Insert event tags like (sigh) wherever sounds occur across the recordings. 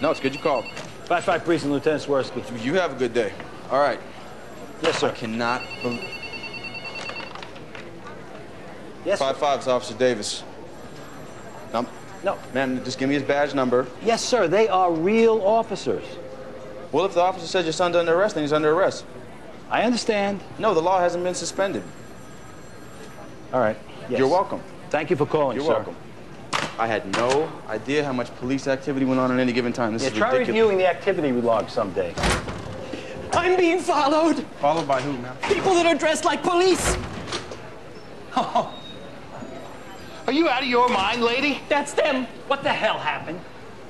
No, it's good you called. 5-5 Precinct, Lieutenant Swersky. You have a good day. All right. Yes, sir. I cannot believe... Yes, sir. Five five's Officer Davis. No, No. man, just give me his badge number. Yes, sir. They are real officers. Well, if the officer says your son's under arrest, then he's under arrest. I understand. No, the law hasn't been suspended. All right. Yes. You're welcome. Thank you for calling, You're sir. welcome. I had no idea how much police activity went on at any given time. This Yeah, is try ridiculous. reviewing the activity we log someday. I'm being followed. Followed by who, man? People that are dressed like police. Oh. (laughs) Are you out of your mind, lady? That's them. What the hell happened?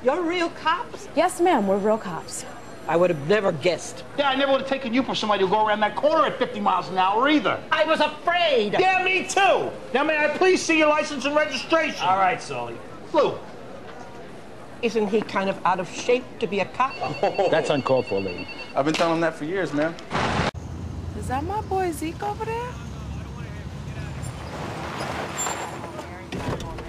You're real cops? Yes, ma'am, we're real cops. I would have never guessed. Yeah, I never would have taken you for somebody to go around that corner at 50 miles an hour either. I was afraid. Yeah, me too. Now, may I please see your license and registration? All right, Sully. Lou, Isn't he kind of out of shape to be a cop? (laughs) That's uncalled for, lady. I've been telling him that for years, man. Is that my boy Zeke over there?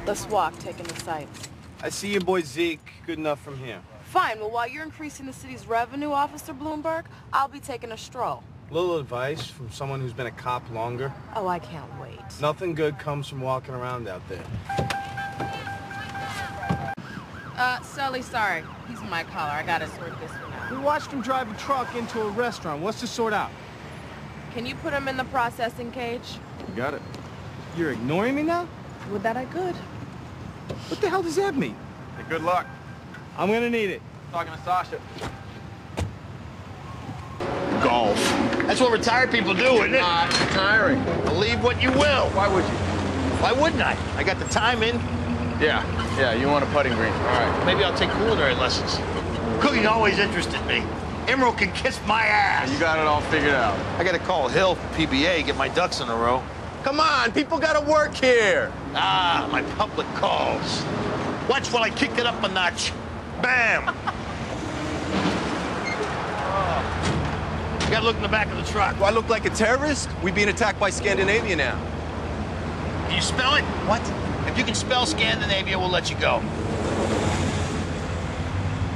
Let's walk, taking the sights. I see your boy Zeke. Good enough from here. Fine, well, while you're increasing the city's revenue, Officer Bloomberg, I'll be taking a stroll. Little advice from someone who's been a cop longer. Oh, I can't wait. Nothing good comes from walking around out there. Uh, Sully, sorry. He's my caller. I gotta sort this one out. We watched him drive a truck into a restaurant. What's to sort out? Can you put him in the processing cage? You got it. You're ignoring me now? Would that I could. What the hell does that mean? Hey, good luck. I'm gonna need it. Talking to Sasha. golf. That's what retired people do, isn't it? Not tiring. Believe what you will. Why would you? Why wouldn't I? I got the time in. Yeah, yeah, you want a putting green. All right. Maybe I'll take culinary lessons. Cooking always interested me. Emeril can kiss my ass. You got it all figured out. I gotta call Hill from PBA, get my ducks in a row. Come on, people gotta work here. Ah, my public calls. Watch while I kick it up a notch. Bam! You gotta look in the back of the truck. Do I look like a terrorist? We being attacked by Scandinavia now. Can you spell it? What? If you can spell Scandinavia, we'll let you go.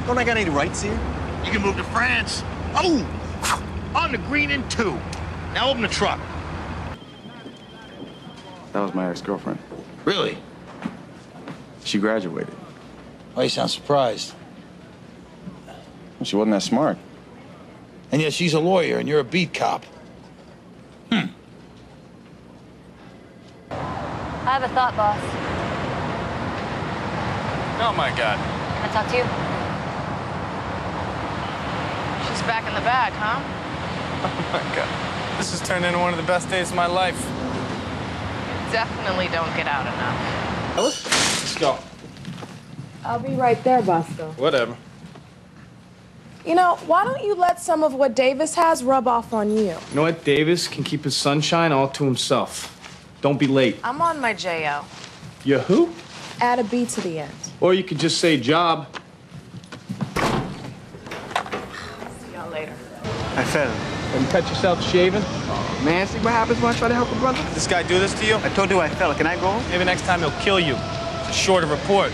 Don't I got any rights here? You can move to France. Oh! On the green in two. Now open the truck. That was my ex-girlfriend. Really? She graduated. Oh, you sound surprised. She wasn't that smart. And yet she's a lawyer and you're a beat cop. Hmm. I have a thought, boss. Oh my god. Can I talk to you? She's back in the bag, huh? Oh my god. This has turned into one of the best days of my life. Definitely don't get out enough. Let's go. I'll be right there, Bosco. Whatever. You know, why don't you let some of what Davis has rub off on you? You know what? Davis can keep his sunshine all to himself. Don't be late. I'm on my JO. You who? Add a B to the end. Or you could just say job. See y'all later. I fell. Have you cut yourself shaving? Oh, man, see what happens when I try to help a brother? Did This guy do this to you? I told you I fell. Can I go? Maybe next time he'll kill you. It's a shorter report.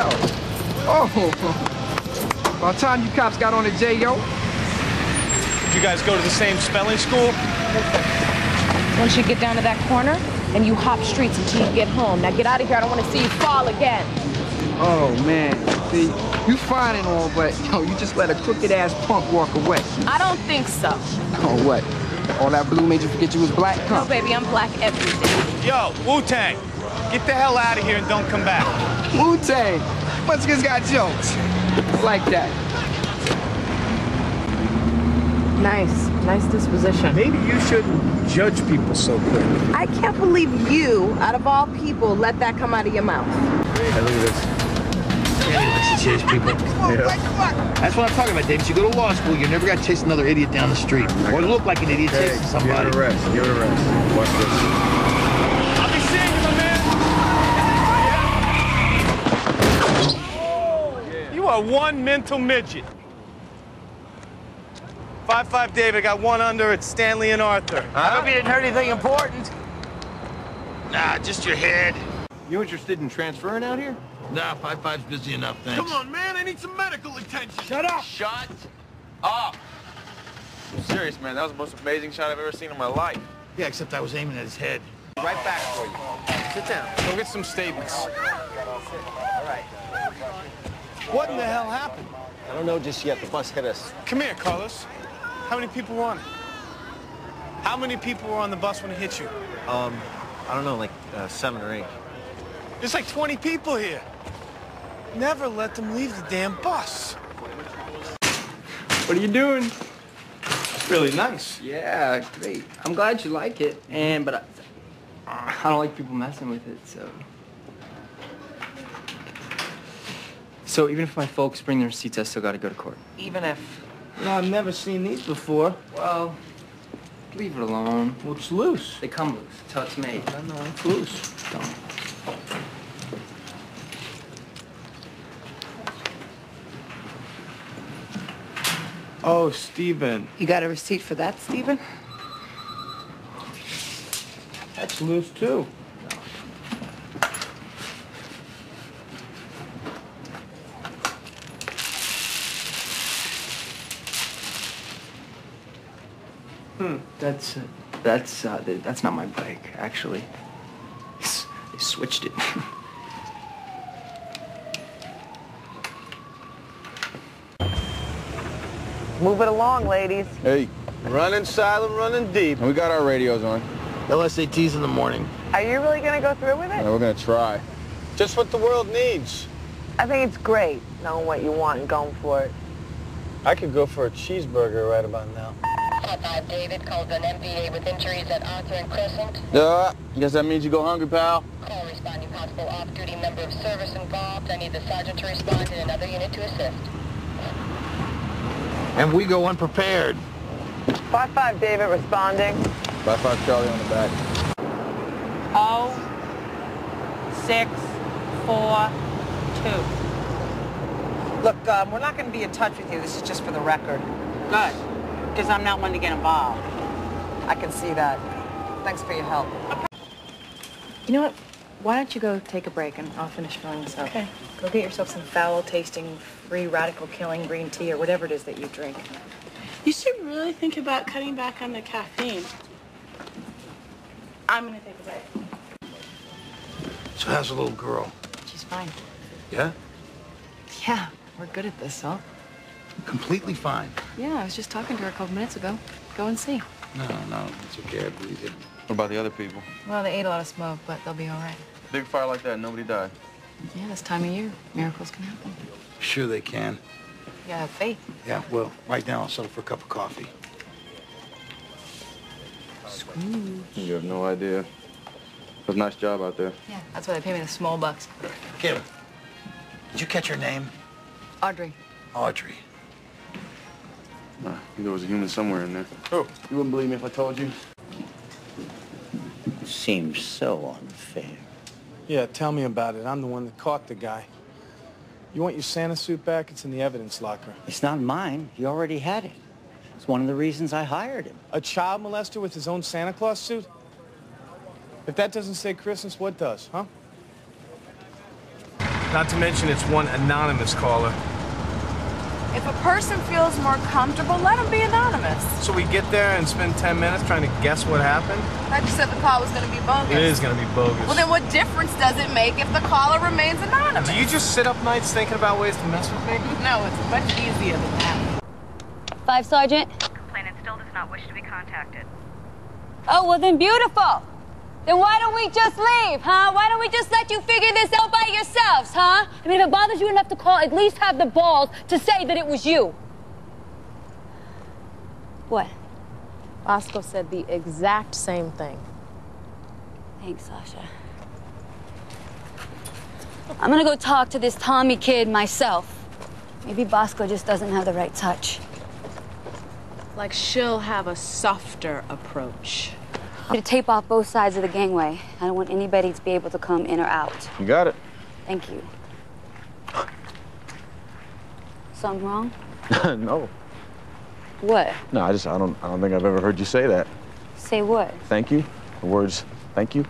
Oh. (laughs) By the time you cops got on the J.O., Did you guys go to the same spelling school? Once you get down to that corner, and you hop streets until you get home. Now get out of here. I don't want to see you fall again. Oh, man. See, you fine and all, but, yo, you just let a crooked-ass punk walk away. I don't think so. Oh, what? All that blue made you forget you was black? No, baby, I'm black every day. Yo, Wu-Tang, get the hell out of here and don't come back. Wu-Tang. Munchkins got jokes. Like that. Nice. Nice disposition. Maybe you shouldn't judge people so quick. I can't believe you, out of all people, let that come out of your mouth. Hey, look at this. Anyway, likes to chase people. That's what I'm talking about, Davis. You go to law school, you never got to chase another idiot down the street. Or look like an idiot chasing somebody. Give it a rest. Give it a rest. Watch this. I'll be seeing you, my man. You are one mental midget. 5-5 David, got one under. It's Stanley and Arthur. I hope you didn't hurt anything important. Nah, just your head. You interested in transferring out here? Nah, five five's busy enough, thanks. Come on, man, I need some medical attention. Shut up! Shut up! I'm serious, man. That was the most amazing shot I've ever seen in my life. Yeah, except I was aiming at his head. Right back for you. Sit down. Go get some statements. All right. What in the hell happened? I don't know just yet. The bus hit us. Come here, Carlos. How many people were on it? How many people were on the bus when it hit you? Um, I don't know, like uh, seven or eight. There's like 20 people here. Never let them leave the damn bus. What are you doing? Really nice. Yeah, great. I'm glad you like it, and but I, I don't like people messing with it, so. So even if my folks bring their receipts, I still got to go to court. Even if. No, I've never seen these before. Well, leave it alone. Well, it's loose. They come loose. That's how it's made. I know, it's loose. Don't. Oh, Steven. You got a receipt for that, Stephen? That's loose, too. That's uh, that's uh, th- that's not my bike, actually. S- They switched it. (laughs) Move it along, ladies. Hey, Running silent, running deep. and we got our radios on. LSATs in the morning. Are you really gonna go through with Yeah, it? we're gonna try. Just what the world needs. I think it's great knowing what you want and going for it. I could go for a cheeseburger right about now. Five David called an MVA with injuries at Arthur and Crescent. Uh, guess that means you go hungry, pal. Call responding possible off-duty member of service involved. I need the sergeant to respond and another unit to assist. And we go unprepared. 5-5 David responding. 5-5 Charlie on the back. Oh, six, four, two. Look, um, we're not going to be in touch with you. This is just for the record. Good. Because I'm not one to get involved. I can see that. Thanks for your help. You know what? Why don't you go take a break and I'll finish filling this up. Okay. Go get yourself some foul-tasting, free radical killing green tea or whatever it is that you drink. You should really think about cutting back on the caffeine. I'm gonna take a break. So how's the little girl? She's fine. Yeah? Yeah, we're good at this, huh? Completely fine. Yeah, I was just talking to her a couple minutes ago. Go and see. No, no, it's okay. I believe you. What about the other people? Well, they ate a lot of smoke, but they'll be all right. Big fire like that, nobody died. Yeah, this time of year, miracles can happen. Sure they can. You have faith. Yeah, well, right now I'll settle for a cup of coffee. You have no idea. It was a nice job out there. Yeah, that's why they pay me the small bucks. Kim, did you catch her name? Audrey. Audrey. Nah, there was a human somewhere in there. Oh, you wouldn't believe me if I told you? Seems so unfair. Yeah, tell me about it. I'm the one that caught the guy. You want your Santa suit back? It's in the evidence locker. It's not mine. He already had it. It's one of the reasons I hired him. A child molester with his own Santa Claus suit? If that doesn't say Christmas, what does, huh? Not to mention it's one anonymous caller. If a person feels more comfortable, let them be anonymous. So we get there and spend 10 minutes trying to guess what happened? I just said the call was going to be bogus. It is going to be bogus. Well, then what difference does it make if the caller remains anonymous? Do you just sit up nights thinking about ways to mess with me? No, it's much easier than that. Five Sergeant. Complainant still does not wish to be contacted. Oh, well then beautiful. Then why don't we just leave, huh? Why don't we just let you figure this out by yourselves, huh? I mean, if it bothers you enough to call, at least have the balls to say that it was you. What? Bosco said the exact same thing. Thanks, Sasha. I'm gonna go talk to this Tommy kid myself. Maybe Bosco just doesn't have the right touch. Like she'll have a softer approach. (laughs) I'm gonna tape off both sides of the gangway. I don't want anybody to be able to come in or out. You got it. Thank you. Something wrong? (laughs) no. What? No, I just I don't I don't think I've ever heard you say that. Say what? Thank you. The words thank you.